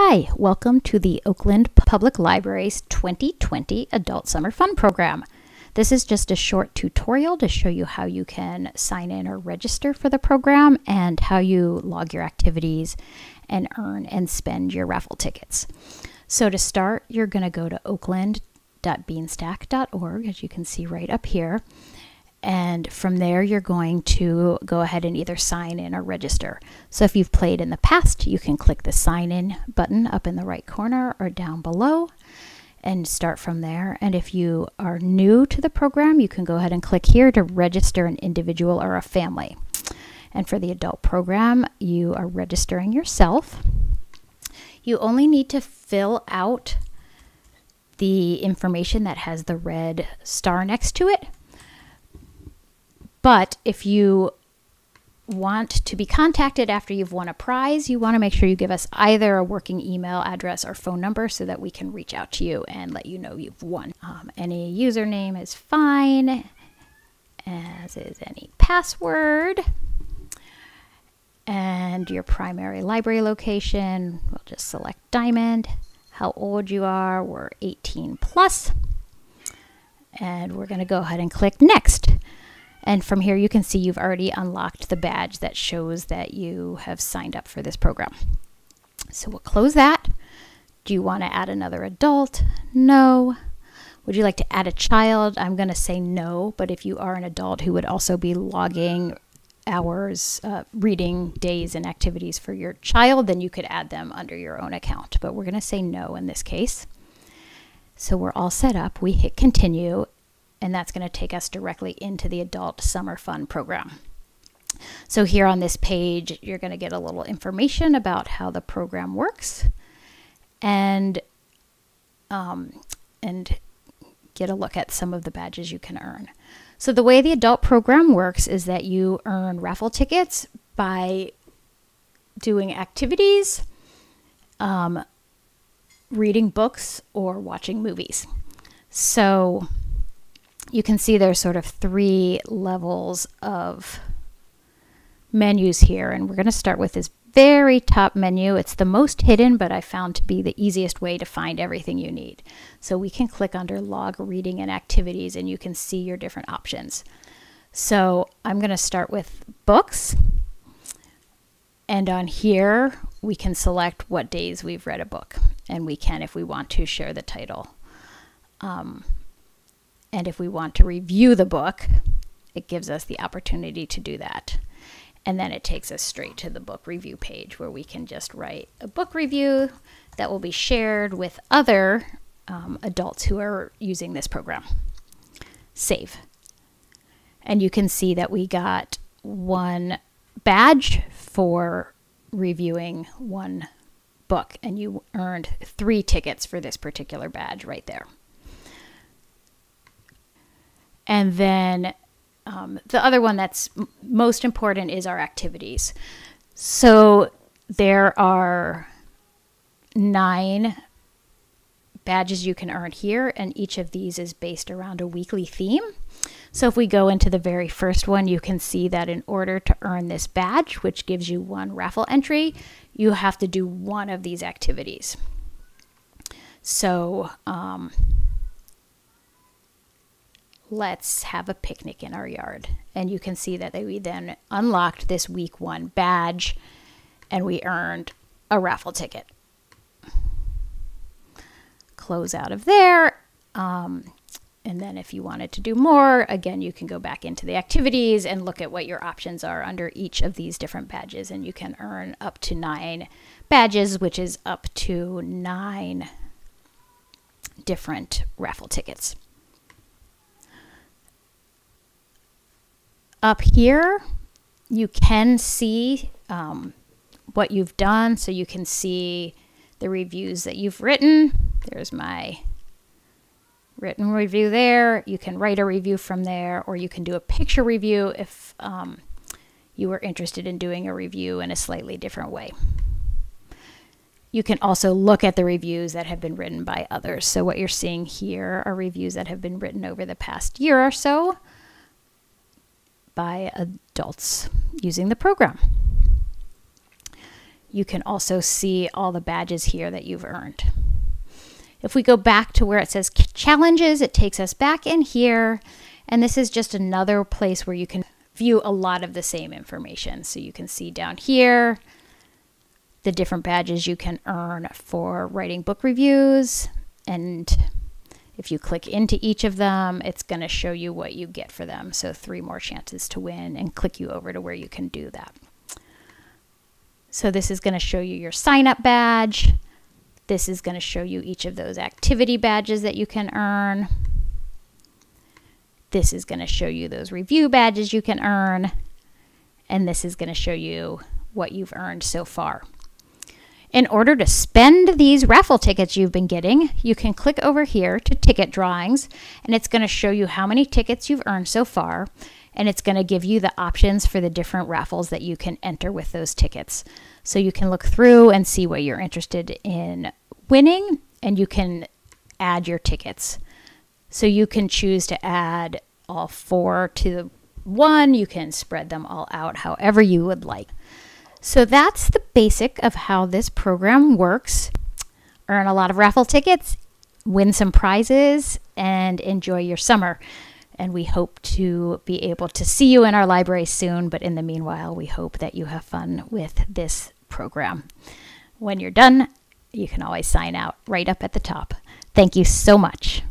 Hi, welcome to the Oakland Public Library's 2020 Adult Summer Fun Program. This is just a short tutorial to show you how you can sign in or register for the program and how you log your activities and earn and spend your raffle tickets. So to start, you're going to go to oakland.beanstack.org, as you can see right up here. And from there, you're going to go ahead and either sign in or register. So if you've played in the past, you can click the sign in button up in the right corner or down below and start from there. And if you are new to the program, you can go ahead and click here to register an individual or a family. And for the adult program, you are registering yourself. You only need to fill out the information that has the red star next to it but if you want to be contacted after you've won a prize, you want to make sure you give us either a working email address or phone number so that we can reach out to you and let you know you've won. Um, any username is fine, as is any password. And your primary library location, we'll just select Diamond. How old you are, we're 18 plus. And we're going to go ahead and click Next. And from here, you can see you've already unlocked the badge that shows that you have signed up for this program. So we'll close that. Do you want to add another adult? No. Would you like to add a child? I'm going to say no, but if you are an adult who would also be logging hours, uh, reading days, and activities for your child, then you could add them under your own account. But we're going to say no in this case. So we're all set up. We hit continue, and that's going to take us directly into the Adult Summer Fun program. So here on this page, you're going to get a little information about how the program works and, um, and get a look at some of the badges you can earn. So the way the adult program works is that you earn raffle tickets by doing activities, um, reading books, or watching movies. So you can see there's sort of three levels of menus here. And we're going to start with this very top menu. It's the most hidden, but I found to be the easiest way to find everything you need. So we can click under log reading and activities and you can see your different options. So I'm going to start with books. And on here, we can select what days we've read a book. And we can, if we want to, share the title. Um, and if we want to review the book, it gives us the opportunity to do that. And then it takes us straight to the book review page where we can just write a book review that will be shared with other um, adults who are using this program. Save. And you can see that we got one badge for reviewing one book, and you earned three tickets for this particular badge right there. And then um, the other one that's most important is our activities. So there are nine badges you can earn here, and each of these is based around a weekly theme. So if we go into the very first one, you can see that in order to earn this badge, which gives you one raffle entry, you have to do one of these activities. So um, let's have a picnic in our yard. And you can see that we then unlocked this week one badge and we earned a raffle ticket. Close out of there. Um, and then if you wanted to do more, again, you can go back into the activities and look at what your options are under each of these different badges. And you can earn up to nine badges, which is up to nine different raffle tickets. Up here, you can see um, what you've done. So you can see the reviews that you've written. There's my written review there. You can write a review from there, or you can do a picture review if um, you were interested in doing a review in a slightly different way. You can also look at the reviews that have been written by others. So what you're seeing here are reviews that have been written over the past year or so by adults using the program. you can also see all the badges here that you've earned. If we go back to where it says challenges, it takes us back in here. And this is just another place where you can view a lot of the same information. So you can see down here the different badges you can earn for writing book reviews. And if you click into each of them, it's going to show you what you get for them. So three more chances to win and click you over to where you can do that. So this is going to show you your sign up badge. This is going to show you each of those activity badges that you can earn. This is going to show you those review badges you can earn. And this is going to show you what you've earned so far. In order to spend these raffle tickets you've been getting, you can click over here to ticket drawings and it's going to show you how many tickets you've earned so far and it's going to give you the options for the different raffles that you can enter with those tickets. So you can look through and see what you're interested in winning and you can add your tickets. So you can choose to add all four to one, you can spread them all out however you would like. So that's the basic of how this program works. Earn a lot of raffle tickets, win some prizes, and enjoy your summer. And we hope to be able to see you in our library soon. But in the meanwhile, we hope that you have fun with this program. When you're done, you can always sign out right up at the top. Thank you so much.